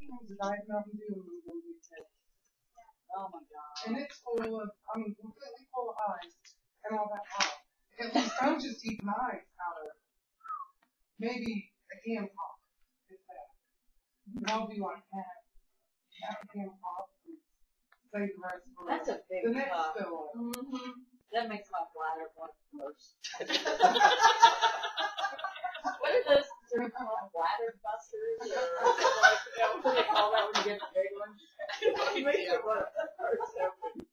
It's Mountain Dew and a Big Ten. Oh my god. And it's full of, I mean, completely full of ice and all that pop. At least I'm just eating ice out of maybe a can pop. If that. And I'll be like that. Can pop save the rest for That's a big the next cup. fill. Mm-hmm. That makes my bladder want to burst. what are those drink called? Bladder busters? Or like, you know, what do they call that when you get the big one? It makes it want to burst open.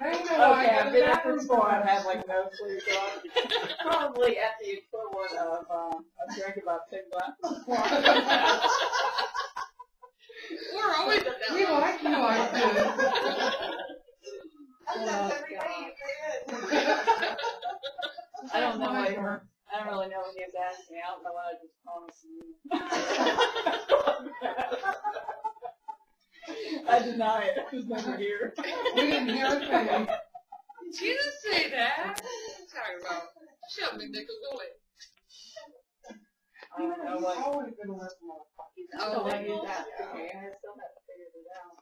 I don't know Okay, I I've been that up this from. I God. have like no clue. So I'm probably at the equivalent of um, a drink about ten glasses of water. We're always at that We like you like this. Oh, God. I don't know what you're. I don't really know what he was asking me. I don't know what I just promised you. I deny it. I was never here. We didn't hear a thing. She didn't say that. What are you about? Shut up, McNichol. Go away. I don't know what. always been a little more. Oh, Oh, I knew yeah. that. Okay, I still have to figure it out.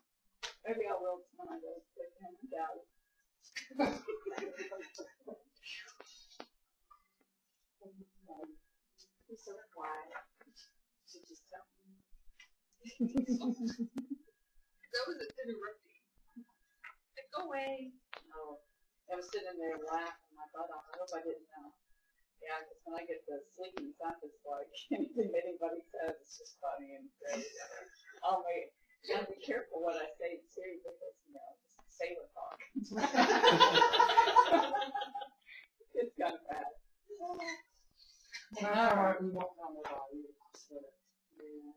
Maybe I will when I go with him and Dallas. He's so quiet. She just tell me. That was interrupting. Like, Go away. No, I was sitting there laughing my butt off. I hope I didn't know. Yeah, because when I get the sleeping, just like anything anybody says, it's just funny and great. Oh wait, you gotta be careful what I say too, because you know, just sailor talk. it's kind of bad. Alright, we won't tell nobody. Yeah.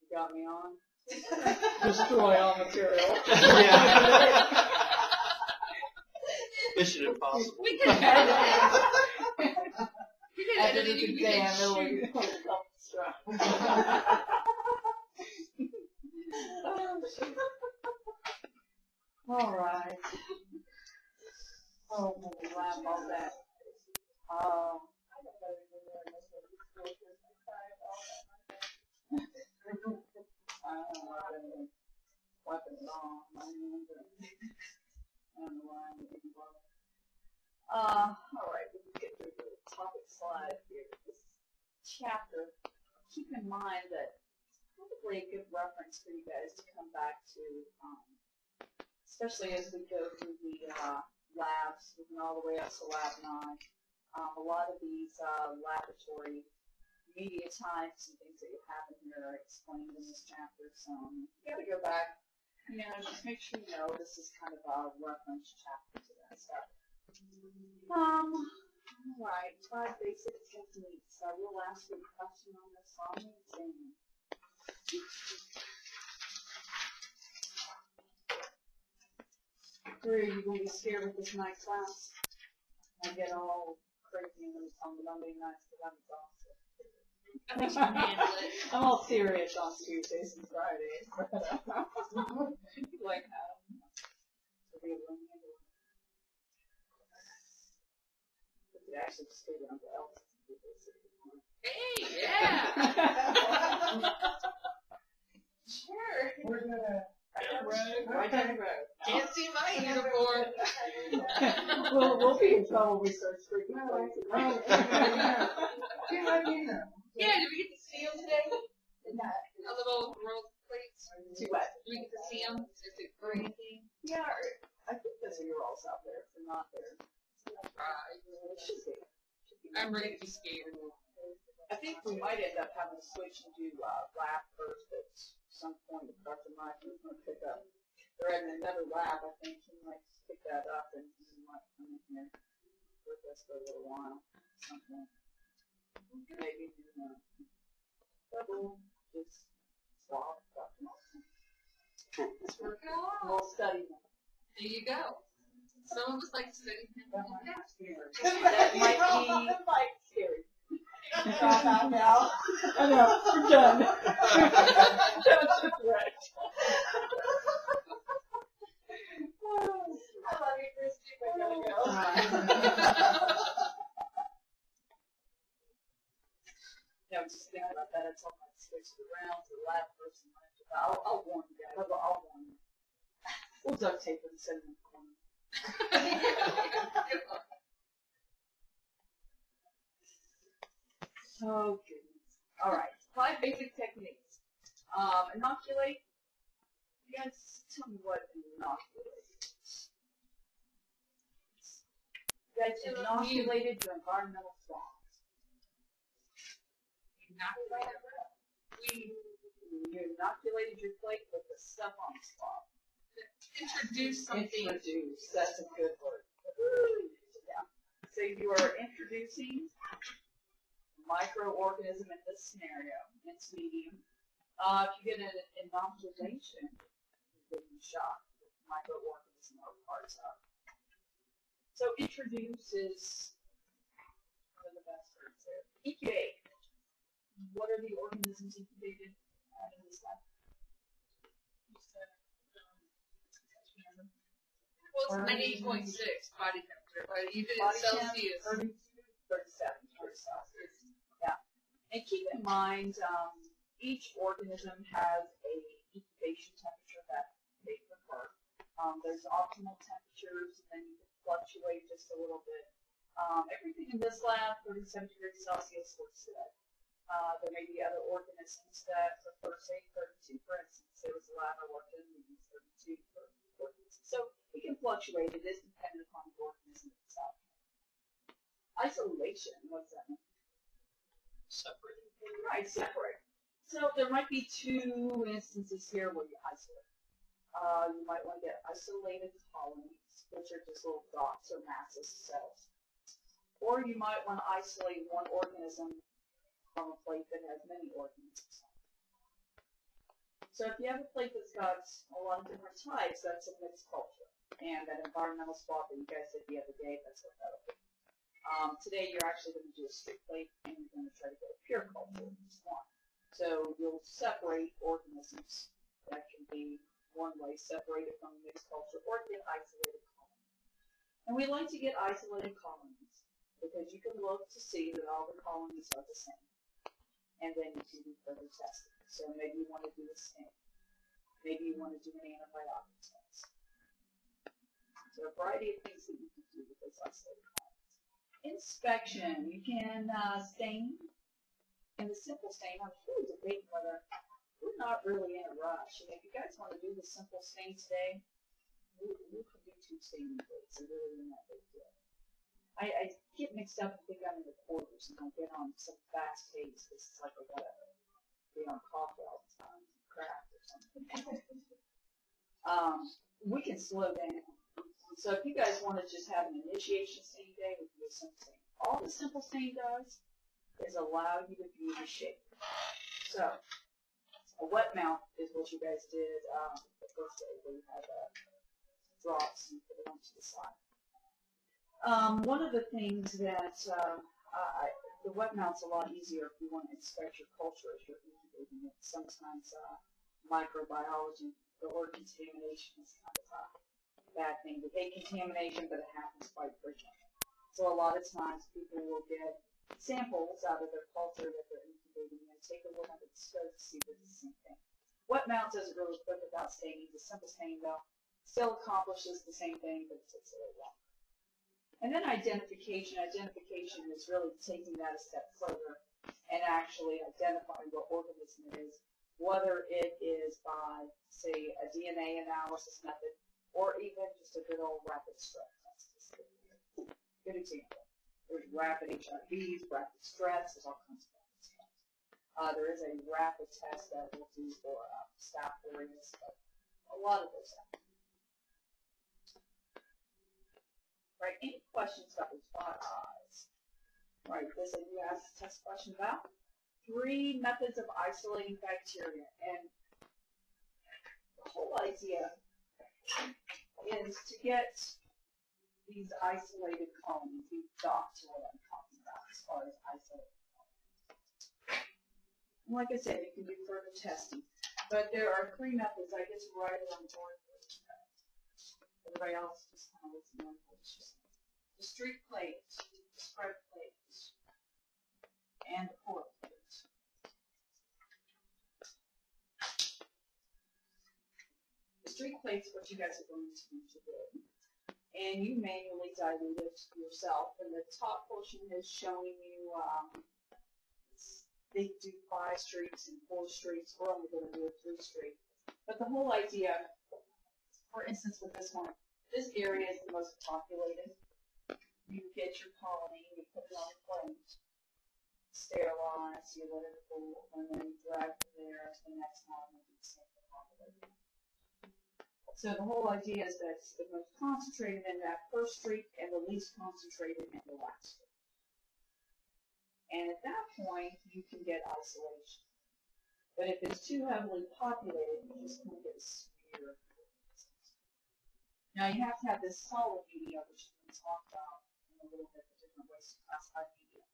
You got me on. Destroy all material. Yeah. Mission Impossible. We can edit it. We can At the edit it. of You the can day, shoot. what you're self-destruct. All right. Oh, we'll laugh all that. Um, Uh, all right, we can get through the topic slide here. This chapter, keep in mind that it's probably a good reference for you guys to come back to, um, especially as we go through the uh, labs, moving all the way up to lab nine. Um, a lot of these uh, laboratory media types and things that you have in here are explained in this chapter, so um, you got to go back. You know, just make sure you know this is kind of a reference chapter to that stuff. Um, alright, five basic techniques. I will ask you a question on this on the exam. Three, you gonna be scared with this night class? I get all crazy on Monday nights because I'm exhausted. I think you can handle it. I'm all serious on Tuesdays and Fridays. like, um, to be able to handle it. We could actually just figure out what else to do this if. Hey, yeah. Sure. We're gonna, Right down the road. Can't see my uniform. we'll, we'll be in trouble if we start streaking Oh, places. yeah, yeah. yeah, let me know. Yeah, did we get to see them today? A little world plates. Too wet. Did we get to see them? Is it for anything? Yeah, or- I think there's a Urals out there. If they're not there, Right. it should be. Should be. I'm ready to be scared. I think we might end up having to switch and do uh, lab first at some point. If Dr. Mike is going to pick up. They're in another lab, I think. He might pick that up and he might come in here with us for a little while. at Some point. Maybe do uh, double just swap Dr. Martin. It's working along. We'll study them. There you go. Some of us like to study him. That might be scary. That might be that might be scary. Drop out now. I know, we're done. that was correct. I love you, Christy, but I gotta go. No, I'm just down, I bet I told my switch it around to the lab person. I'll, I'll warn you guys. I'll, I'll warn you. We'll duct tape it and send it in the corner. Oh goodness. All right. Five basic techniques. Um, inoculate. You guys tell me what inoculate is. You guys inoculated your environmental swamps. Inoculate. We You inoculated your plate with the stuff on the swamp. introduce something. Introduce. That's a good word. Yeah. So you are introducing microorganism in this scenario. In It's medium. Uh, if you get an inoculation, you're getting shot. Microorganism or parts of. So introduce is one of the best words there. Incubate. What are the organisms incubated uh, in this lab? You said, um, 98.6 body temperature, but even in Body temp, Celsius. 32, 37 degrees Celsius. Yeah. And keep in mind, um, each organism has a incubation temperature that they prefer. Um, there's optimal temperatures, and then you can fluctuate just a little bit. Um, everything in this lab, 37 degrees Celsius, works good. Uh, there may be other organisms that prefer, say, 32, for instance. There was a lab I worked in, we used 32 for So it can fluctuate. It is dependent upon the organism itself. Isolation, what's that mean? Separate. Right, separate. So there might be two instances here where you isolate. Uh, you might want to get isolated colonies, which are just little dots or masses of cells. Or you might want to isolate one organism from a plate that has many organisms. So if you have a plate that's got a lot of different types, that's a mixed culture. And that environmental spot that you guys did the other day, that's what that'll be. Um, today you're actually going to do a stick plate and you're going to try to get a pure culture, one. So you'll separate organisms that can be one way separated from the mixed culture or get isolated colonies. And we like to get isolated colonies because you can look to see that all the colonies are the same. And then you can do further testing. So maybe you want to do a stain. Maybe you want to do an antibiotic test. So a variety of things that you can do with those isolated. Inspection. You can uh, stain. And the simple stain, I'm really debating whether we're not really in a rush. And if you guys want to do the simple stain today, we, we could do two staining days. It really isn't that big deal. I, I get mixed up and think I'm in the quarters and I get on some fast pace because it's like a gotta be on coffee all the time, craft or something. um, we can slow down. So if you guys want to just have an initiation stain day, we can do simple stain. All the simple stain does is allow you to view the shape. So a wet mount is what you guys did um, the first day where you had uh, drops and put it onto the side. Um, one of the things that uh, I, the wet mount's a lot easier if you want to inspect your culture as you're incubating it. Sometimes uh, microbiology or contamination is kind of a bad thing. We hate contamination, but it happens quite frequently. So a lot of times people will get samples out of their culture that they're incubating and take a look under the stove to see if it's the same thing. Wet mount does it really quick without staining. The simple stain though still accomplishes the same thing, but it takes a little longer. And then identification. Identification is really taking that a step further and actually identifying what organism it is, whether it is by, say, a DNA analysis method or even just a good old rapid strep test. Good example. There's rapid HIVs, rapid strep, there's all kinds of rapid tests. Uh, there is a rapid test that we'll do for uh, staph aureus, but a lot of those happen. Right, any questions eyes? Right, this is you asked a test question about. Three methods of isolating bacteria, and the whole idea is to get these isolated colonies, these dots what I'm talking about as far as isolated colonies. And like I said, it can be further testing. But there are three methods. I just write it on board. Everybody else just kind of listen. It's just the streak plates, the spread plates, and the pour plates. The streak plates what you guys are going to need to do. And you manually dilute it yourself. And the top portion is showing you um, they do five streaks and four streaks. We're only going to do a three streak. But the whole idea, for instance, with this one, this area is the most populated. You get your colony, you put it on a plate, sterilize, you let it cool, and then you drag from there to the next do the. So the whole idea is that it's the most concentrated in that first streak and the least concentrated in the last streak. And at that point, you can get isolation. But if it's too heavily populated, you just kind of get. Now you have to have this solid media, which we can talk about little bit, the different ways to classify media.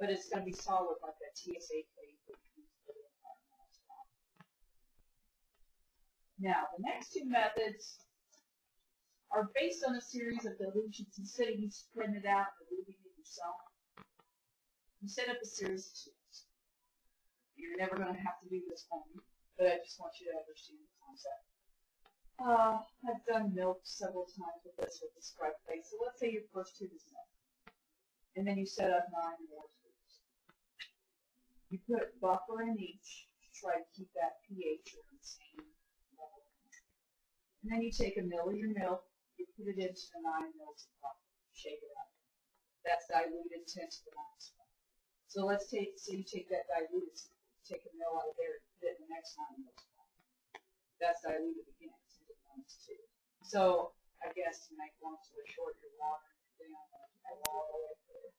But it's going to be solid like that TSA for the. Now, the next two methods are based on a series of dilutions. Instead of you spreading it out and diluting it yourself, you set up a series of tubes. You're never going to have to do this one, but I just want you to understand the concept. Uh, I've done milk several times with this with the spread plate. So let's say your first tube is milk. And then you set up nine more tubes. You put buffer in each to try to keep that pH at the same level. And then you take a mill of your milk, you put it into the nine mils of buffer, shake it up. That's diluted 10 to the one. So let's take, so you take that diluted, take a mill out of there, put it in the next nine mils. That's diluted again ones too. So I guess to make long story short, you're watering and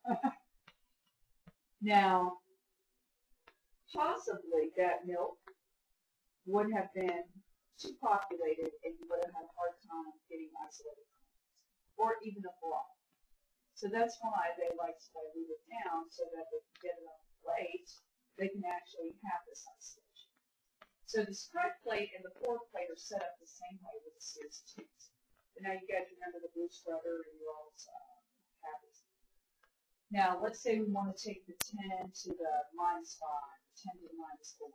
now, possibly that milk would have been too populated and you would have had a hard time getting isolated or even a block. So that's why they like to dilute it down so that they can get it on the plate, they can actually have this isolation. So the spread plate and the pour plate are set up the same way with the series tubes. But now you guys remember the blue spreader and you're all uh, Now let's say we want to take the 10 to the minus 5, 10 to the minus 4.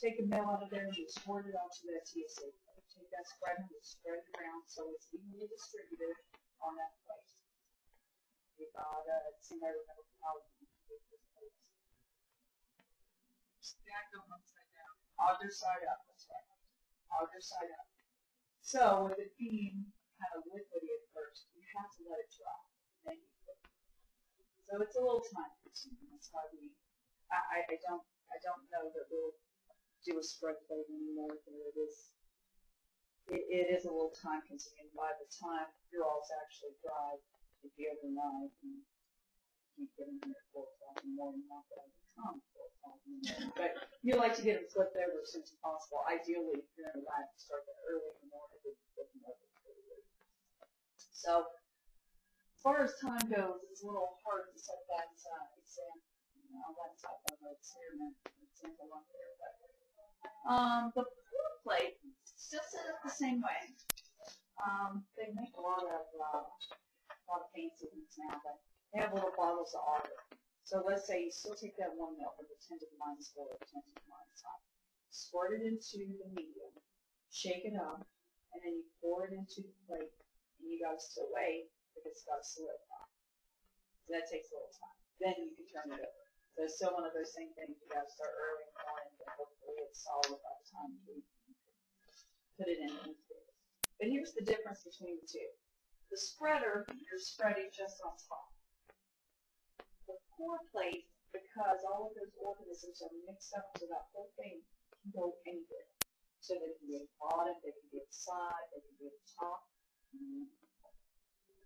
Take a mill out of there and you squirt it onto that TSA plate. Take that spreader and spread it around so it's evenly distributed on that plate. You got uh, see I remember how you do this plate. Stack them upside down. Other side up, that's right. Other side up. So with it being kind of liquidy at first, you have to let it dry. Then. So it's a little time consuming. That's why we, I, I, don't, I don't know that we'll do a spread plate anymore. There it is. It, it is a little time consuming. By the time you're all actually dry, the other night, and keep getting here at four o'clock in the morning. Not that I would come at four o'clock in the morning, but you like to get them flipped over as soon as possible. Ideally, if you're in a start that early in the morning. They flip them over. So, as far as time goes, it's a little hard to set that uh, exam. You know, that type of experiment example on there. But, um, the plate still set up the same way. Um, they make a lot of uh, a lot of fancy things now, but they have little bottles of water. So let's say you still take that one milk with the 10 to the minus 4 or 10 to the minus 5. Squirt it into the medium, shake it up, and then you pour it into the plate, and you gotta still wait because it's gotta solidify. So that takes a little time. Then you can turn it over. So it's still one of those same things, you gotta start early in the morning, and hopefully it's solid by the time you put it in. But here's the difference between the two. The spreader, you're spreading just on top. The pour plate, because all of those organisms are mixed up into that whole thing, can go anywhere. So they can be at the bottom, they can be at the side, they can be at the top. Mm.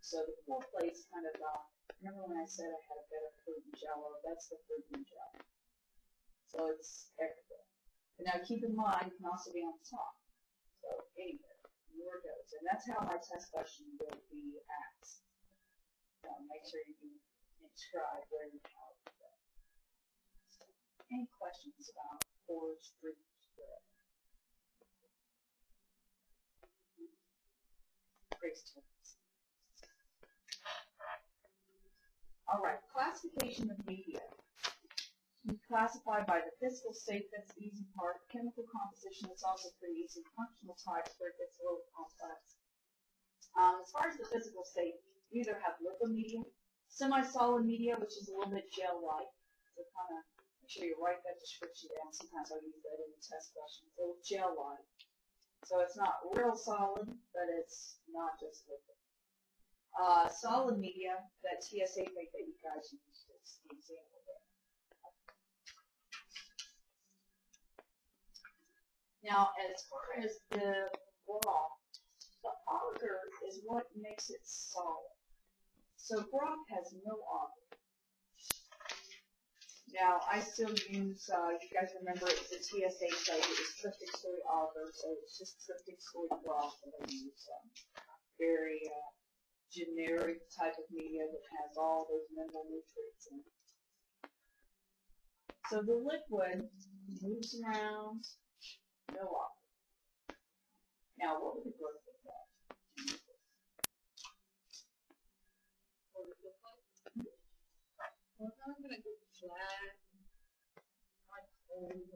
So the pour plate's kind of, uh, remember when I said I had a better fruit and jello? That's the fruit and jello. So it's everywhere. But now keep in mind, it can also be on top. So anywhere your goes. And that's how my test question will be asked. So make sure you can inscribe where you how it. So, any questions about four streak spread? Grace All right, classification of media. You classify by the physical state, that's the easy part. Chemical composition is also pretty easy. Functional types where it gets a little complex. Um, as far as the physical state, you either have liquid media, semi-solid media, which is a little bit gel-like. So kind of make sure you write that description down. Sometimes I use that in the test questions. A little gel-like. So it's not real solid, but it's not just liquid. Uh, solid media, that TSA plate that you guys used is the example there. Now, as far as the broth, the agar is what makes it solid. So broth has no agar. Now, I still use, uh, you guys remember it was a TSA site, it was tryptic soy agar, so it's just tryptic soy broth that I use. Um, very uh, generic type of media that has all those mineral nutrients in it. So the liquid moves around, no agar. Now, what would the growth look like? What does it look like? Well, I'm gonna go flat. Like cold.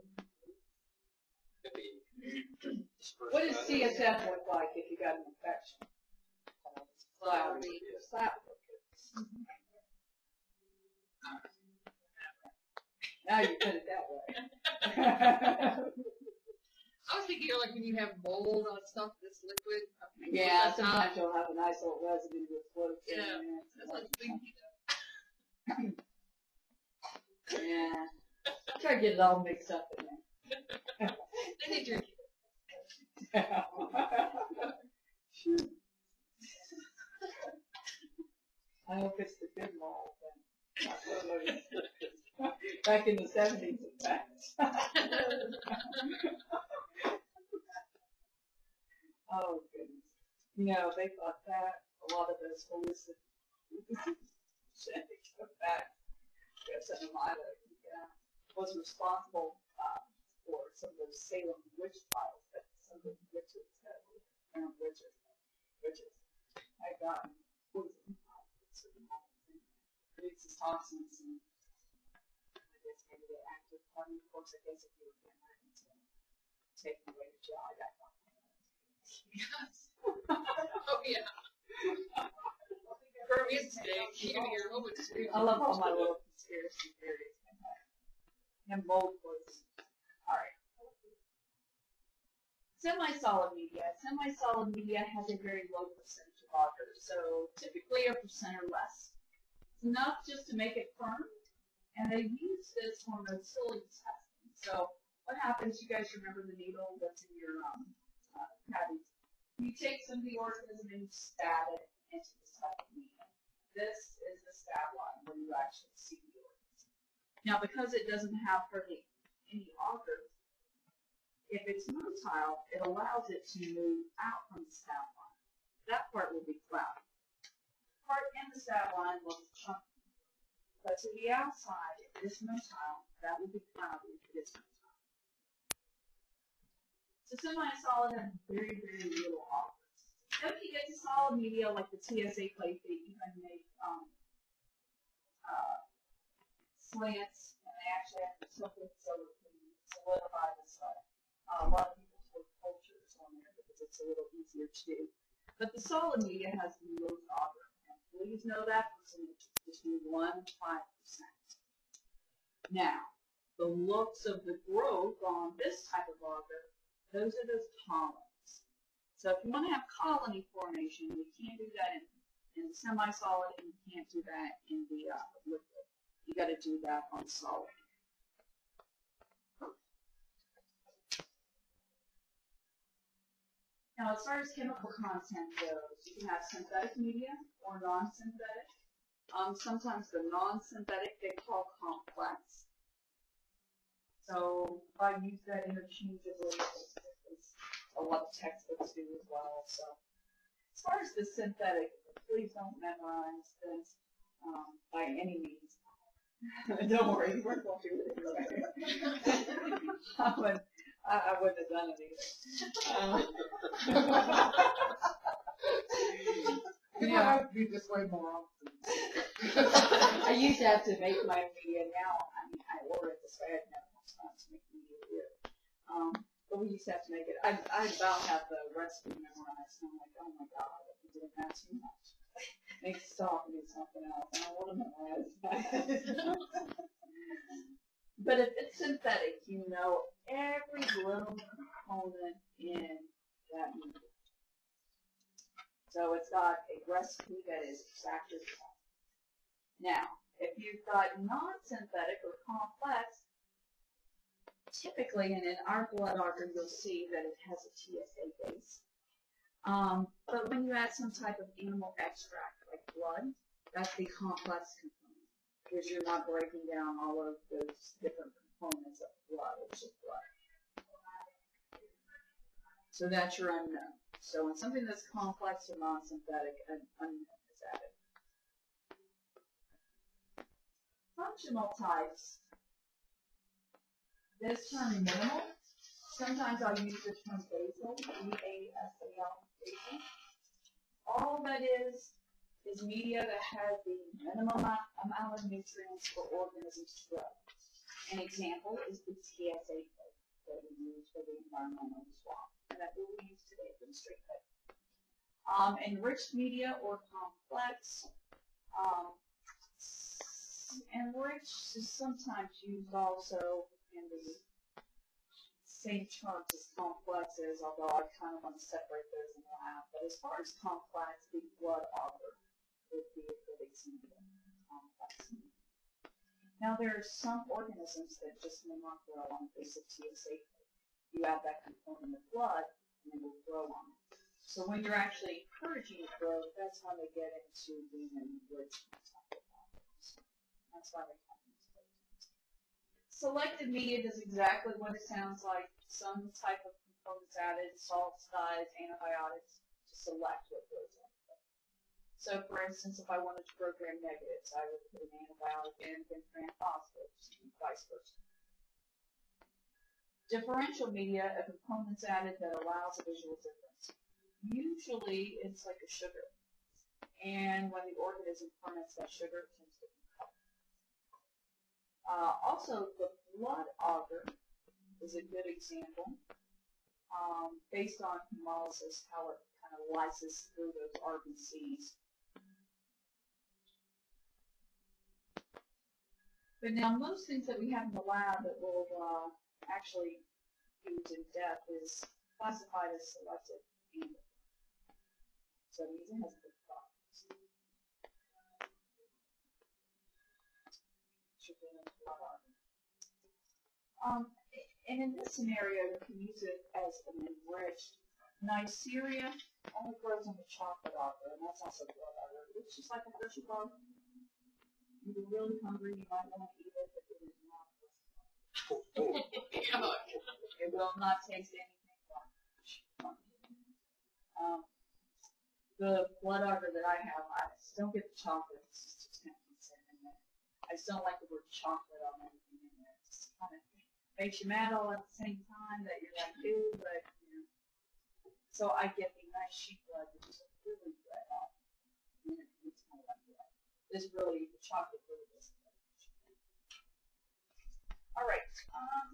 Could be dispersed What does CSF look like if you got an infection? Cloudy. Cloudy. Cloud. Now you put it that way. I was thinking like when you have mold on stuff that's liquid. yeah, sometimes you'll have a nice little residue that floats in Yeah, there. That's what I'm thinking of. Yeah. Try to get it all mixed up in there. Then they drink Shoot. I hope it's the good mold then. Back in the seventies, in fact. oh goodness. You know, they thought that a lot of those hallucinations effects, Yosemite, yeah, was responsible uh, for some of those Salem witch trials toxins and I guess maybe they. Of taking away jaw, I got Yes. oh yeah. Hermes Day, keeping your home experience. I love all my little conspiracy theories. And mold poison. Alright. Semi-solid media. Semi-solid media has a very low percentage of agar, so typically a percent or less. It's enough just to make it firm, and they use this for motility testing. So what happens, you guys remember the needle that's in your um, uh, cavities. You take some of the organism and you stab it into the of media. This is the stab line where you actually see the organism. Now, because it doesn't have hardly any agar, if it's motile, it allows it to move out from the stab line. That part will be cloudy. Part in the stab line looks chunky. But to the outside, if is motile, that will be cloudy if it is motile. So semi-solid has very, very little agars. Then when you get to solid media like the TSA plate that you can make um, uh, slants, and they actually have to tilt it so it can solidify the stuff. Uh, a lot of people put cultures on there because it's a little easier to do. But the solid media has the most agar. Please know that percentage is 1 and 5%. Now, the looks of the growth on this type of agar, those are those colonies. So if you want to have colony formation, you can't do that in, in semi-solid and you can't do that in the uh, liquid. You got to do that on solid. Now, as far as chemical content goes, you can have synthetic media or non-synthetic. Um, sometimes the non-synthetic they call complex. So I use that interchangeably as a lot of textbooks do as well. So as far as the synthetic, please don't memorize this um, by any means. don't worry, we're going to do it anyway. I wouldn't, I, wouldn't have done it either. Uh, You Yeah. have to be this way more often. I used to have to make my media now. I mean, I order it this way. I didn't have time to make video here. Um, but we used to have to make it. I, I about have the recipe memorized, and I'm like, oh my god, I'm doing that too much. Make stop and do something else, and I want to memorize that. but if it's synthetic, you know every little component in that. So it's got a recipe that is exactly the same. Now, if you've got non-synthetic or complex, typically, and in our blood agar, you'll see that it has a TSA base. Um, but when you add some type of animal extract, like blood, that's the complex component, because you're not breaking down all of those different components of blood, just. So that's your unknown. So when something that's complex or non-synthetic, an unknown is added. Functional types. This term minimal, sometimes I'll use the term basal, B-A-S-A-L, basal. All that is, is media that has the minimum amount of nutrients for organisms to grow. An example is the TSA code that we use for the environmental swamp, and that we'll use today for the streak code. Um, enriched media or complex, um, enriched is sometimes used also in the same terms as complexes, although I kind of want to separate those in the lab. But as far as complex, the blood agar would be complex. Now there are some organisms that just may not grow on the face of TSA. You add that component of blood, and they will grow on it. So when you're actually encouraging growth, that's when they get into of factors. That's why they come into. Selected media does exactly what it sounds like. Some type of components added, salts, dyes, antibiotics, to select what goes in. So for instance, if I wanted to program negatives, I would put an antibiotic in against phosphorus, and vice versa. Differential media, a component's added that allows a visual difference. Usually it's like a sugar. And when the organism ferments that sugar, it tends to become uh, also, the blood agar is a good example. Um, based on hemolysis, how it kind of lyses through those RBCs. But now, most things that we have in the lab that we'll uh, actually use in depth is classified as selective and so it means it has good properties. Um, and in this scenario, you can use it as an enriched Neisseria only grows on the chocolate agar, and that's also blood agar. It's just like a Hershey bar. If you're really hungry, you might want to eat it, but it is not It will not taste anything like um, the blood agar that I have, I just don't get the chocolate. It's just, just kind of in there. I just don't like the word chocolate on anything in there. It's kind of makes you mad all at the same time that you're like, ew, but you know. So I get the nice sheep blood, which is really red off. And it, it's kind of like that. This really, the chocolate really doesn't. All right. Um,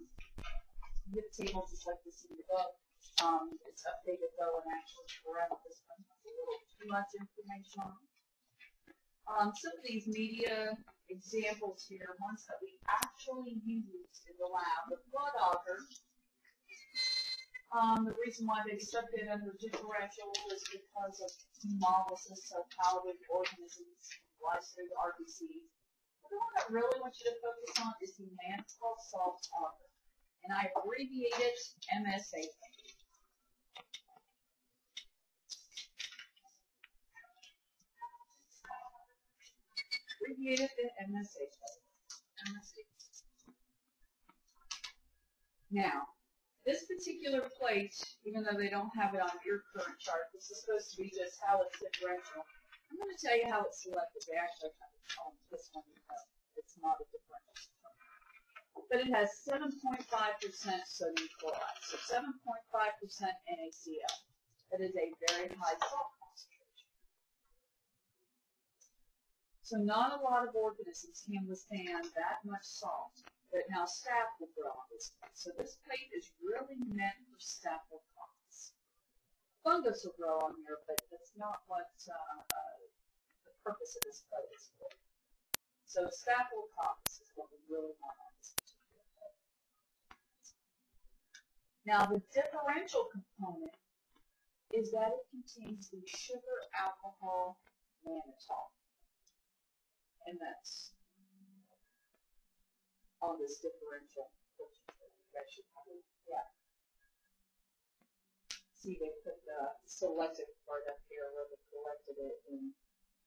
you get a table just like this in your book. Um, it's updated though and actually correct. This one a little too much information on. Um, some of these media examples here, ones that we actually used in the lab, the blood agar. Um, the reason why they stuck it under differential is because of hemolysis, of how the organisms rise through the RBCs. But the one I really want you to focus on is the mannitol salt agar. And I abbreviate it MSA. abbreviated the MSA. Now, this particular plate, even though they don't have it on your current chart, this is supposed to be just how it's differential. I'm going to tell you how it's selected. They actually have this one it's not a differential. But it has 7.5% sodium chloride, so 7.5% NaCl. That is a very high salt concentration. So not a lot of organisms can withstand that much salt but now staph will grow on this. So this plate is really meant for staphylococcus. Fungus will grow on here, but that's not what uh, uh, the purpose of this plate is for. So staphylococcus is what we really want on this particular plate. Now the differential component is that it contains the sugar alcohol mannitol. And that's on this differential. That should probably, yeah. See, they put the selected part up here where they collected it in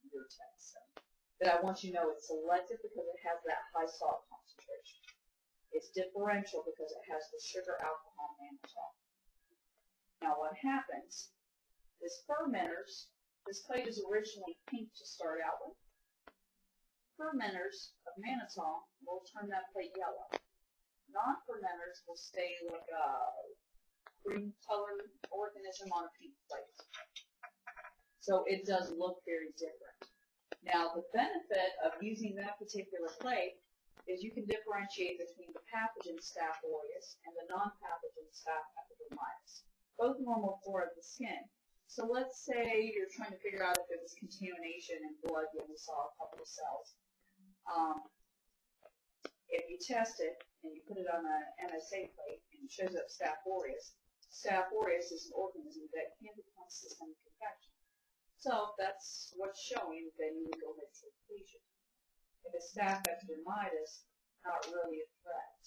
your text. So. But I want you to know it's selected because it has that high salt concentration. It's differential because it has the sugar alcohol mannitol. Now what happens is fermenters, this plate is originally pink to start out with. Fermenters of mannitol will turn that plate yellow. Non-fermenters will stay like a green colored organism on a pink plate. So it does look very different. Now the benefit of using that particular plate is you can differentiate between the pathogen Staph aureus and the non-pathogen Staph both normal flora of the skin. So let's say you're trying to figure out if there was contamination in blood when you saw a couple of cells. Um, if you test it and you put it on an MSA plate and it shows up Staph aureus, Staph aureus is an organism that can become systemic infection. So that's what's showing, then you would go ahead and treat the. If it's Staph epidermidis, not really a threat.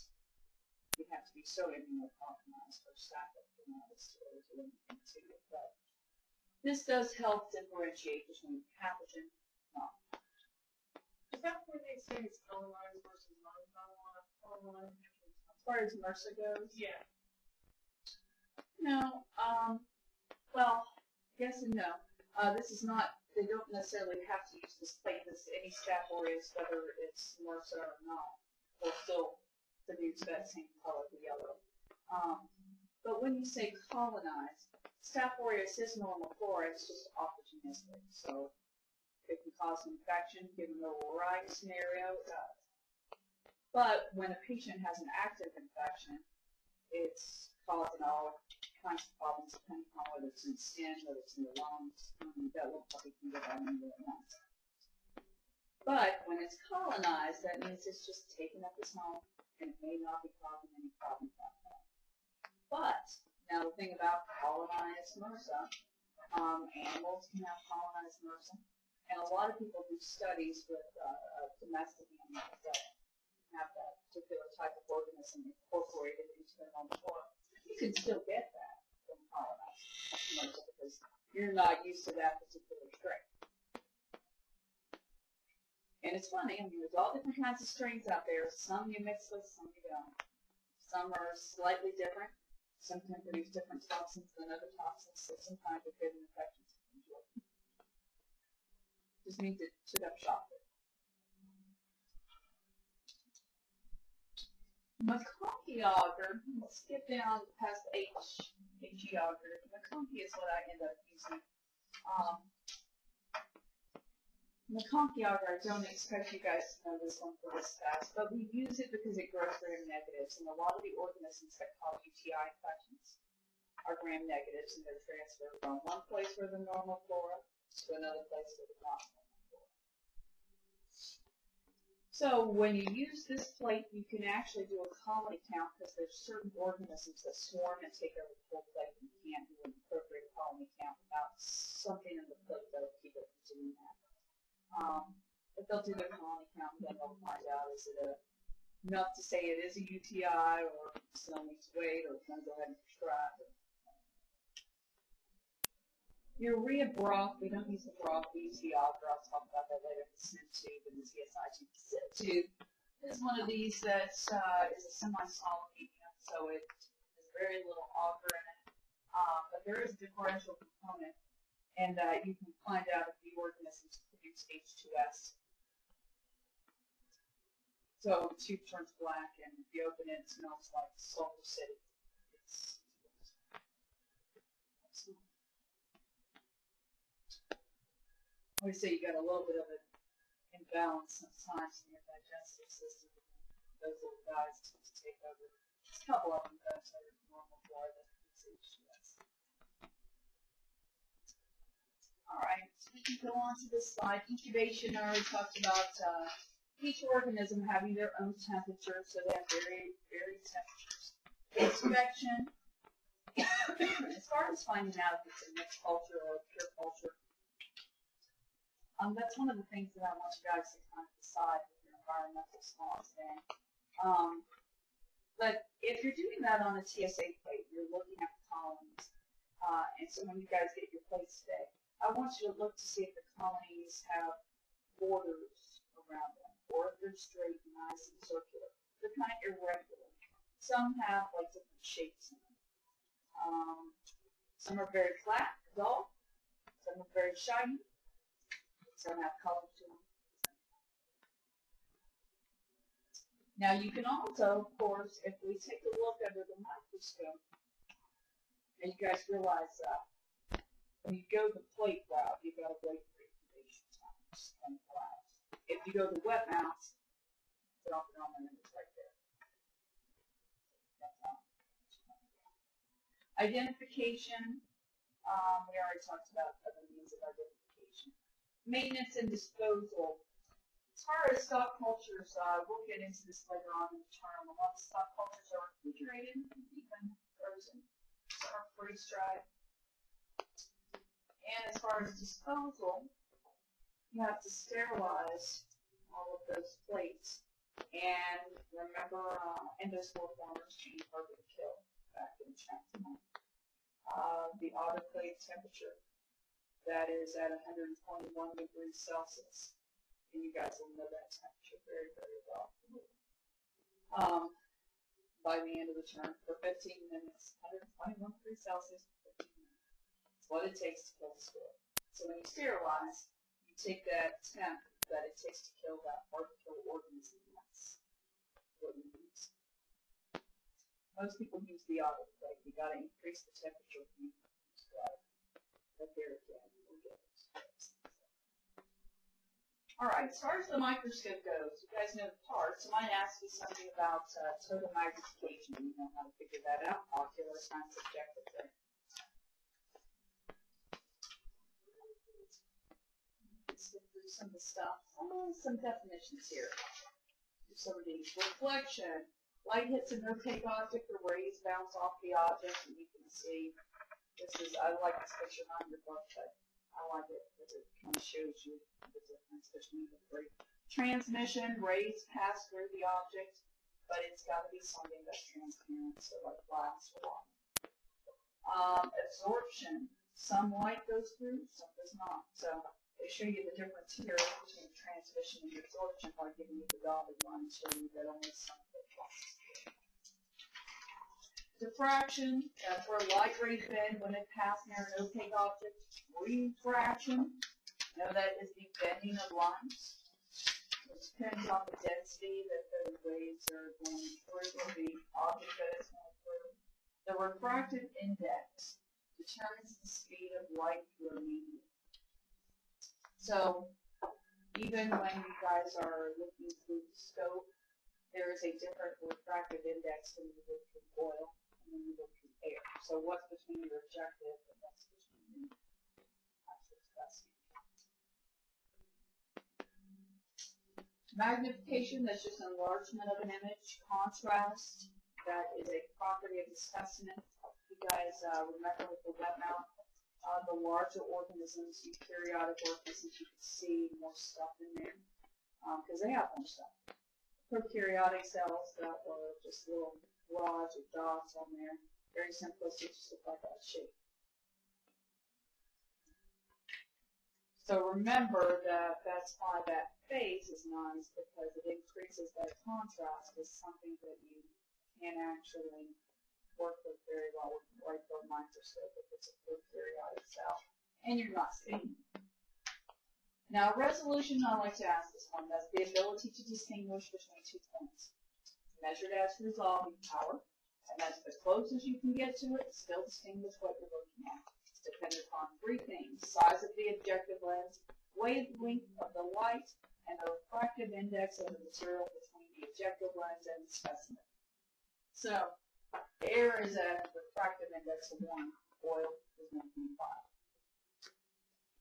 You have to be so immunocompromised for Staph epidermidis to really do anything to you. This does help differentiate between pathogen and non. Is that where they say it's colonized versus non-colonized? As far as MRSA goes, Yeah. No. Um, well, yes and no. Uh, this is not. They don't necessarily have to use this plate. This any Staph aureus, whether it's MRSA or not, will still produce that same color, the yellow. Um, but when you say colonized, Staph aureus is normal flora. It's just opportunistic. So it can cause an infection, given the right scenario, it does. But when a patient has an active infection, it's causing all kinds of problems depending on whether it's in skin, whether it's in the lungs. That will probably can get on into at once. But when it's colonized, that means it's just taken up its home and it may not be causing any problems at all. But now the thing about colonized MRSA, um, animals can have colonized MRSA, and a lot of people do studies with uh, uh, domestic animals that have that particular type of organism incorporated into their home flora. You can still get that because you're not used to that particular strain. And it's funny, I mean, there's all different kinds of strings out there. Some you mix with, some you don't. Some are slightly different. Some can produce different toxins than other toxins, so sometimes we get from enjoy. Just need to sit up shop. MacConkey agar, let's skip down past H, HE agar. MacConkey is what I end up using. Um, MacConkey agar, I don't expect you guys to know this one for this fast, but we use it because it grows gram negatives, and a lot of the organisms that cause UTI infections are gram negatives, and they're transferred from one place where the normal flora to another place where the normal flora. So when you use this plate, you can actually do a colony count because there's certain organisms that swarm and take over the whole plate, you can't do an appropriate colony count without something in the plate that will keep it from doing that. Um, but they'll do their colony count and then they'll find out is it a, enough to say it is a UTI or still needs wait or can go ahead and prescribe it. Urea broth, we don't use the broth, we use the agar. I'll talk about that later. The SNP tube and the TSI tube. The SNP tube is one of these that uh, is a semi-solid medium, so it has very little agar in it. Uh, but there is a differential component, and uh, you can find out if the organisms produce H2S. So the tube turns black, and if you open it, it smells like Sulphur City. It's, I would say you got a little bit of an imbalance sometimes in your digestive system. those little guys to to take over. Just a couple of them that are normal for that it's H2S. Alright, so we can go on to this slide. Incubation, I already talked about, uh, each organism having their own temperature, so they have very, varied temperatures. Inspection, as far as finding out if it's a mixed culture or a pure culture, um, that's one of the things that I want you guys to kind of decide with your environmental science thing. Um, but if you're doing that on a TSA plate, you're looking at the colonies. Uh, and so when you guys get your plates today, I want you to look to see if the colonies have borders around them, or if they're straight, nice, and circular. They're kind of irregular. Some have like different shapes in them. Um, some are very flat, dull. Some are very shiny. Now you can also, of course, if we take a look under the microscope, and you guys realize that when you go the plate route, you've got to wait for incubation times and flat. If you go the wet mounts, drop it on and right there. Identification, um, we already talked about other means of identification. Maintenance and disposal. As far as stock cultures, uh, we'll get into this later on in the term. A lot of stock cultures are refrigerated, even frozen, are freeze dried. And as far as disposal, you have to sterilize all of those plates. And remember, uh, endospore formers being harder to kill back in chapter one. Uh, the autoclave temperature, that is at 121 degrees Celsius. And you guys will know that temperature very, very well. Um, by the end of the term, for 15 minutes, 121 degrees Celsius for 15 minutes. It's what it takes to kill the spore. So when you sterilize, you take that temp that it takes to kill that hard to kill organism. That's what you use. Most people use the autoclave. You gotta increase the temperature this. Alright, as far as the microscope goes, you guys know the parts. I might ask you something about uh, total magnification. You know how to figure that out. Ocular science objective there. Let's get through some of the stuff. Oh, some definitions here. Do some of these. Reflection. Light hits an opaque object, the rays bounce off the object, and you can see. This is, I like this picture on your book, but I like it because it kind of shows you the difference between the three. Transmission, rays pass through the object, but it's got to be something that's transparent, so like glass or water. Um, absorption, some light goes through, some does not. So they show you the difference here between transmission and absorption by giving you the dotted line showing you that only some of it passes. Diffraction, that's where light rays bend when it passes near an opaque object. Refraction, know that is the bending of lines. It depends on the density that those waves are going through or the object that it's going through. The refractive index determines the speed of light through a medium. So, even when you guys are looking through the scope, there is a different refractive index when you look through oil you air. So what's between your objective and what's between? Magnification, that's just enlargement of an image. Contrast, that is a property of the specimen. You guys uh, remember with the wet mount, uh, the larger organisms, eukaryotic organisms, you can see more stuff in there because they have more stuff. Prokaryotic cells that were just little rods or dots on there, very simplistic, just like that shape. So remember that that's why that phase is nice because it increases that contrast is something that you can actually work with very well with for a microscope if it's a prokaryotic cell and you're not seeing. Now resolution, I like to ask this one, that's the ability to distinguish between two points. Measured as resolving power, and that's as close as you can get to it, still distinguish what you're looking at. It's dependent upon three things, size of the objective lens, wavelength of the light, and the refractive index of the material between the the objective lens and the specimen. So air is at a refractive index of one, oil is 1.5.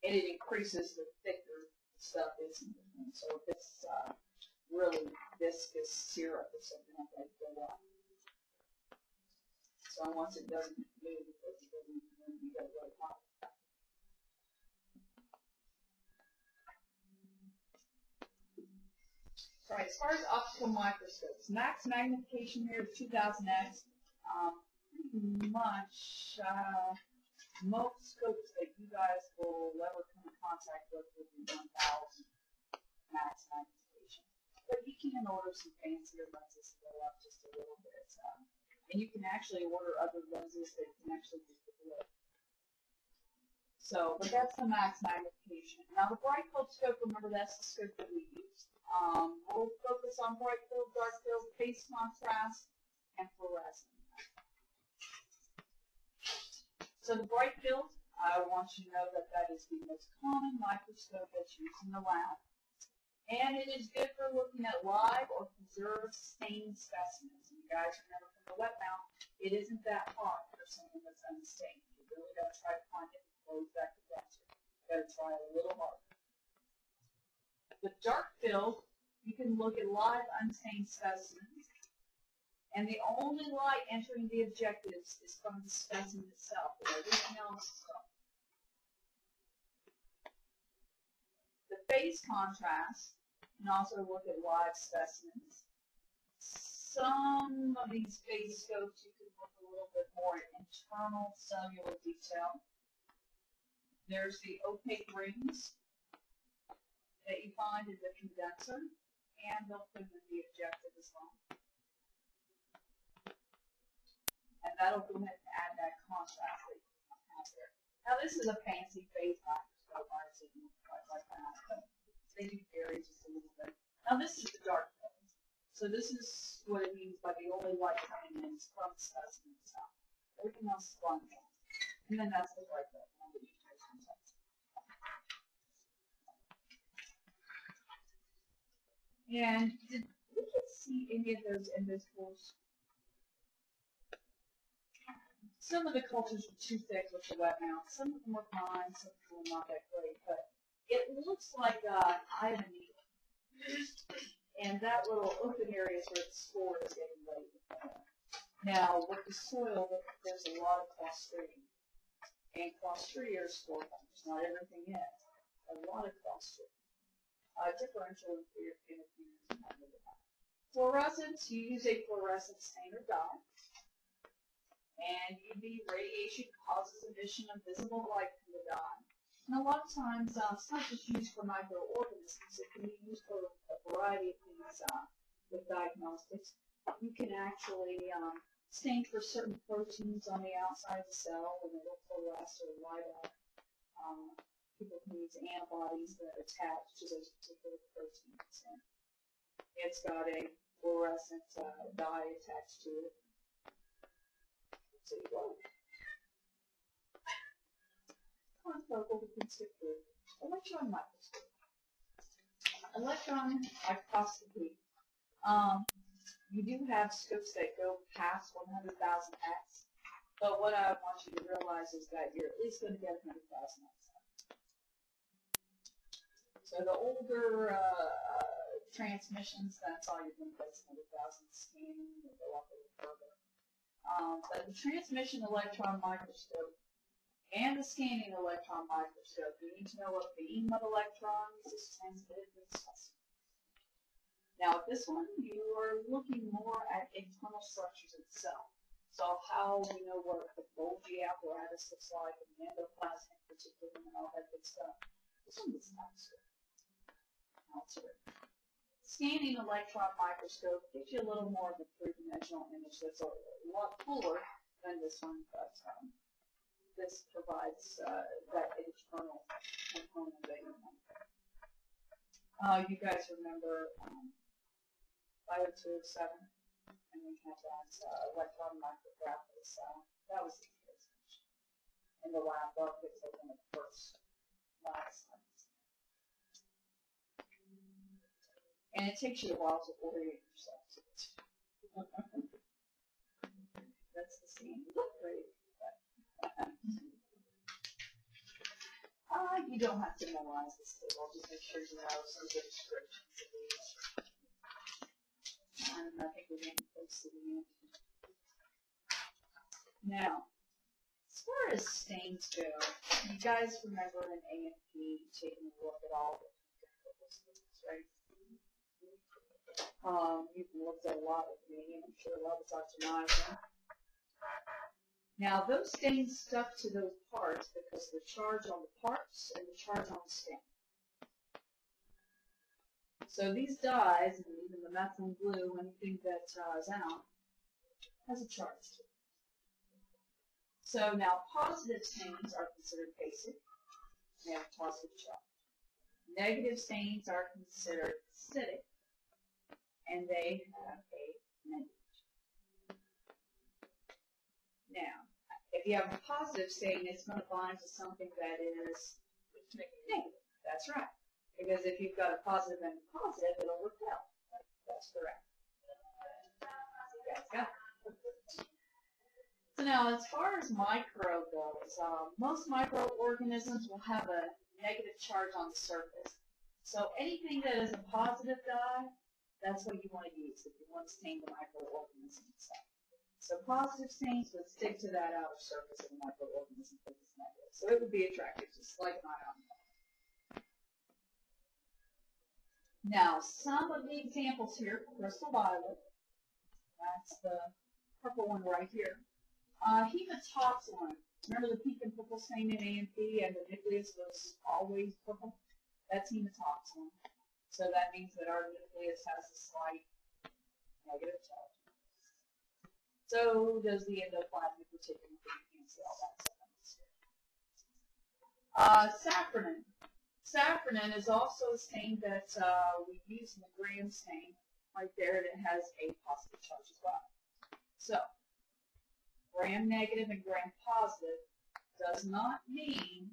And it increases the thicker stuff is in between. So if it's uh, really viscous syrup or something like that, go up. So once it doesn't move, it doesn't move, you go really hot. Right, as far as optical microscopes, max magnification here is 2000x. Um, pretty much, uh, most scopes that you guys will ever come in contact with will be 1000 max magnification. But you can order some fancier lenses to go up just a little bit. And you can actually order other lenses that can actually do the blue. So, but that's the max magnification. Now the bright field scope, remember that's the scope that we use. Um, we'll focus on bright field, dark field, phase contrast, and fluorescent. So the bright field, I want you to know that that is the most common microscope that's used in the lab. And it is good for looking at live or preserved stained specimens. And you guys remember from the wet mount, it isn't that hard for something that's unstained. You really gotta try to find it before you the denser. You gotta try a little harder. The dark field, you can look at live unstained specimens. And the only light entering the objectives is from the specimen itself. Everything else is. The phase contrast can also look at live specimens. Some of these phase scopes you can look a little bit more at internal cellular detail. There's the opaque rings that you find in the condenser, and they'll put in the objective as well. And that'll go ahead and add that contrast that you have there. Now this is a fancy phase microscope, I see like that, just a little bit. Now this is the dark field. So this is what it means by the only light coming in is from the specimen itself. Everything else is blind. And then that's the bright field. And did we can see any of those in this course? Some of the cultures were too thick with the wet mount. Some of them were fine, some of them were not that great, but it looks like a needle. And that little open area is where the spore is getting ready to. Now, with the soil, there's a lot of clostridium. And clostridia are spore formers. Not everything is. A lot of clostridium uh, differential interference. Fluorescence, you use a fluorescent standard dye. And UV radiation causes emission of visible light from the dye. And a lot of times, uh, not just used for microorganisms, it can be used for a variety of things uh, with diagnostics. You can actually um, stain for certain proteins on the outside of the cell when they will fluoresce or light. Um, people can use antibodies that attach to those particular proteins. And it's got a fluorescent uh, dye attached to it. So you Electron microscope. Electron microscopy. Um, you do have scopes that go past 100,000 x, but what I want you to realize is that you're at least going to get 100,000 x. So the older uh, transmissions, that's all you're going to get 100,000 scanning, they go up a little further. Um, but the transmission electron microscope and the scanning electron microscope, you need to know what beam of electrons is transmitted to the specimen. Now with this one, you are looking more at internal structures itself. So how we know what the Golgi apparatus looks like, and the endoplasmic reticulum, and all that good stuff. This one is not so. Scanning electron microscope gives you a little more of a three-dimensional image that's a lot cooler than this one, but um, this provides uh, that internal component that you want. Uh, you guys remember um, Bio 207? And we had that uh, electron micrograph. Uh, that was the in the lab like one of the first last And it takes you a while to orient yourself to it. That's the scene. Great. Uh, you don't have to memorize this table, just make sure you know some good descriptions of these. And I think we're getting close to the end. Now, as far as stains go, you guys remember in A&P taking a look at all the chemicals, right? Um, you've looked at a lot with me, and I'm sure a lot of Dr. Niven. Now, those stains stuck to those parts because the charge on the parts and the charge on the stain. So these dyes, and even the methylene blue, anything that uh, is out, has a charge to it. So now positive stains are considered basic. They have a positive charge. Negative stains are considered acidic, and they have a negative. Now, if you have a positive stain, it's going to bind to something that is negative. That's right. Because if you've got a positive and a positive, it'll repel. That's correct. So now, as far as micro goes, um, most microorganisms will have a negative charge on the surface. So anything that is a positive dye, that's what you want to use if you want to stain the microorganism itself. So positive stains would stick to that outer surface of the microorganism because it's negative. So it would be attractive, just like ion. Now, some of the examples here, crystal violet, that's the purple one right here. Uh, hematoxylin, remember the pink and purple stain in A&P and the nucleus was always purple? That's hematoxylin. So that means that our nucleus has a slight negative charge. So does the endoplasmic reticulum. You can see all that stuff. Uh, safranin. Safranin is also a stain that uh, we use in the gram stain right there, and it has a positive charge as well. So, gram negative and gram positive does not mean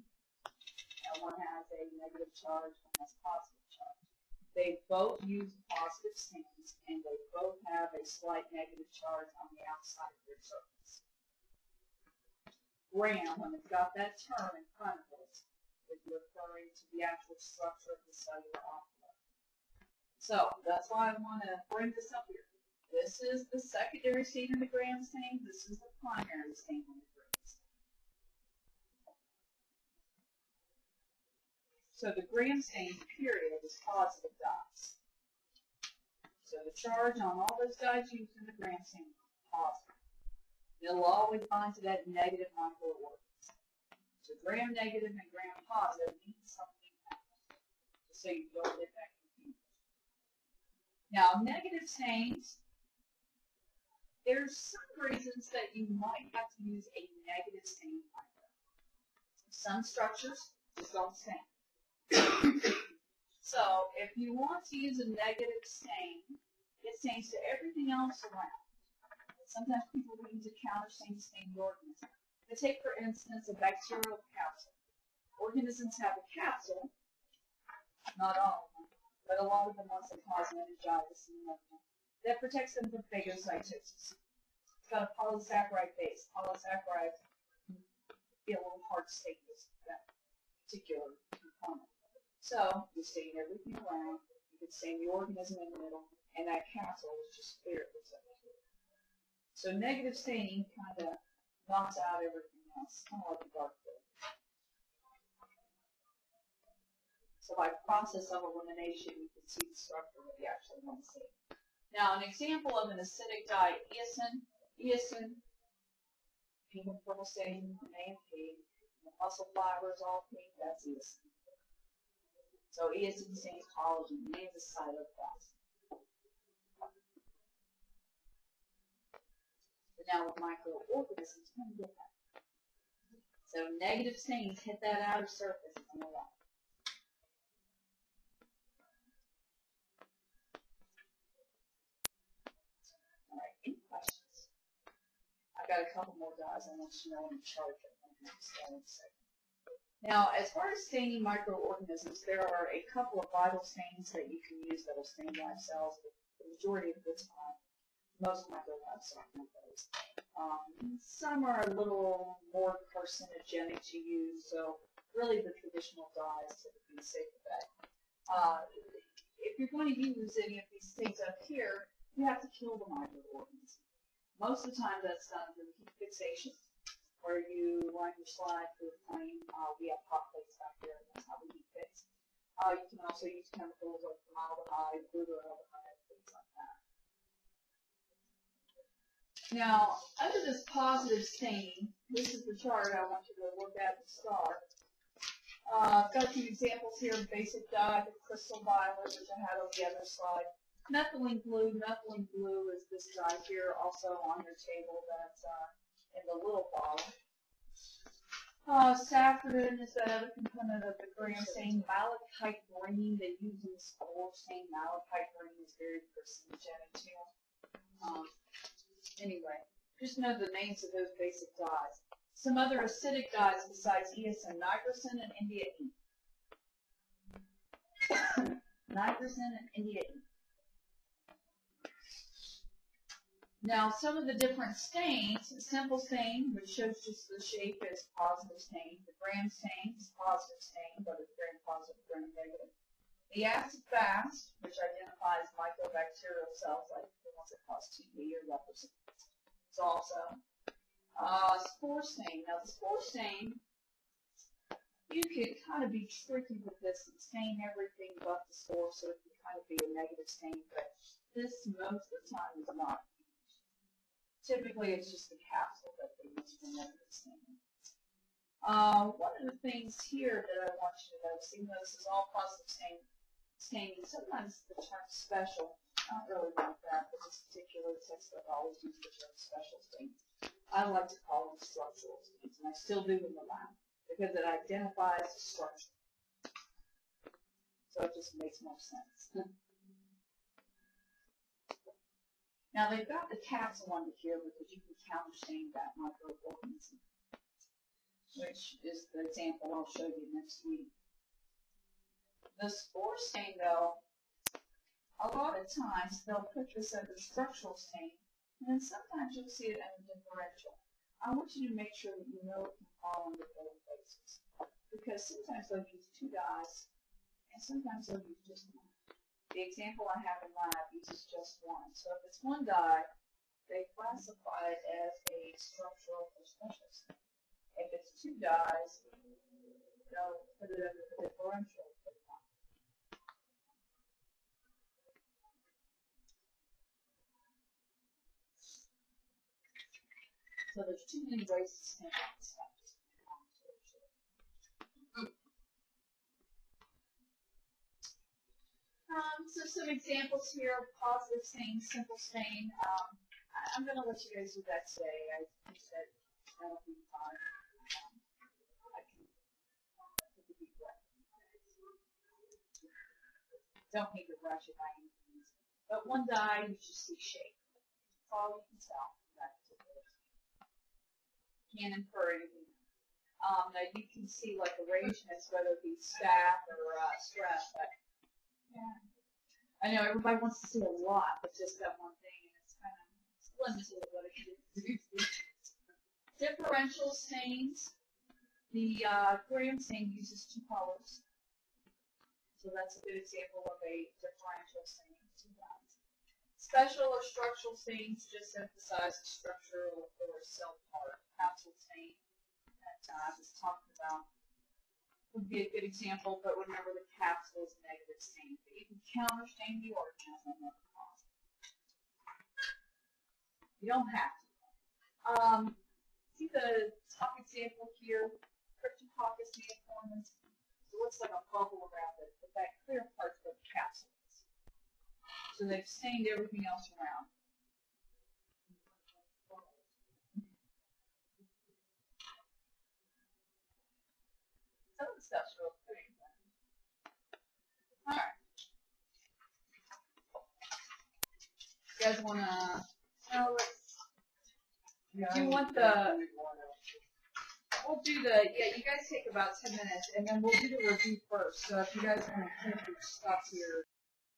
that one has a negative charge and has positive charge. They both use positive stains, and they both have a slight negative charge on the outside of their surface. Gram, when it's got that term in front of it, is referring to the actual structure of the cellular envelope. So that's why I want to bring this up here. This is the secondary stain in the gram stain. This is the primary stain in the gram stain. So the gram stain period is positive dots. So the charge on all those dyes used in the gram stain is positive. It'll always bind to that negative microorganism. So gram negative and gram positive means something else. Just so you don't get that confused. Now, negative stains, there's some reasons that you might have to use a negative stain finder. Some structures just don't stain. So, if you want to use a negative stain, it stains to everything else around. Sometimes people will use a counter stain to stain the organism. To take, for instance, a bacterial capsule. Organisms have a capsule, not all of them, but a lot of them also cause meningitis and pneumonia, that protects them from phagocytosis. It's got a polysaccharide base. Polysaccharides can be a little hard to stain this that particular component. So you stain everything around. You can stain the organism in the middle, and that capsule is just clear of So negative staining kind of knocks out everything else, kind of like a dark blue. So by process of elimination, you can see the structure that you actually want to see. Now, an example of an acidic dye, eosin, eosin, pink and purple stain, main pink, the muscle fibers all pink, that's eosin. So eosin stains collagen, names the cytoplasm. But now with microorganisms, kind of different. So negative stains hit that outer surface on the left. Alright, any questions? I've got a couple more guys I want you to know in charge of. To start in a second. Now, as far as staining microorganisms, there are a couple of vital stains that you can use that will stain live cells. The majority of the time, most microlabs have those. Um, some are a little more carcinogenic to use, so really the traditional dyes typically safe bet. Uh, if you're going to use any of these things up here, you have to kill the microorganism. Most of the time that's done through heat fixation, where you run your slide a flame. Uh, we have hot plates back there, and that's how we fix. Uh, you can also use chemicals like formaldehyde, glutaraldehyde, things like that. Now, under this positive stain, this is the chart I want you to look at to start. Uh, I've got some examples here of basic dye, the crystal violet, which I had on the other slide. Methylene blue, methylene blue is this dye here, also on your table that's uh, in the little bottle. Uh, safranin is that other component of the gram stain. Malachite green, they use in spore stain. Malachite green is very carcinogenic too. Um, anyway, just know the names of those basic dyes. Some other acidic dyes besides eosin, nigrosin and India ink. nigrosin and India ink. Now, some of the different stains, the simple stain, which shows just the shape is positive stain. The gram stain is positive stain, but it's gram positive, gram negative. The acid fast, which identifies mycobacterial cells like the ones that cause TB or leprosy. It's also uh, spore stain. Now, the spore stain, you could kind of be tricky with this and stain everything but the spore, so it can kind of be a negative stain, but this most of the time is not Typically, it's just the capsule that they use for staining. Uh, one of the things here that I want you to notice, even though this is all positive stain, staining, sometimes the term special, not really like that, but this particular text I've always used the term special stain. I like to call them structural stains, and I still do in the lab, because it identifies the structure. So it just makes more sense. Now they've got the capsule under here because you can counterstain that microorganism, which is the example I'll show you next week. The spore stain, though, a lot of times they'll put this as a structural stain, and then sometimes you'll see it as a differential. I want you to make sure that you know it can fall under both places, because sometimes they'll use two dyes, and sometimes they'll use just one. The example I have in lab uses just one. So if it's one dye, they classify it as a structural or. If it's two dyes, they'll put it under the differential. So there's many ways to stain this stuff. Um, so some examples here of positive stain, simple stain. Um, I- I'm going to let you guys do that today. I you said that'll be fun. I can. Don't need to rush it by any means. But one dye, you just see shape. That's all you can tell. Can't infer anything. Um, now you can see like arrangements, whether it be staph or uh, stress, but. I know everybody wants to see a lot, but just that one thing, and it's kind of it's limited what. Differential stains. The uh, gram stain uses two colors. So that's a good example of a differential stain. Special or structural stains just emphasize the structure or, or cell part. Capsule stain that uh, I was talking about would be a good example, but remember the capsule is negative stain. But you can counter stain the organism the. You don't have to. Um, see the top example here, Cryptococcus neoformans. It looks like a bubble around it, but that clear part's what the capsule is. So they've stained everything else around. The real pretty. Alright. You guys wanna, no, let's, Yeah, Do you want the- we'll do the, yeah, you guys take about ten minutes, and then we'll do the review first, so if you guys wanna finish your stuff here,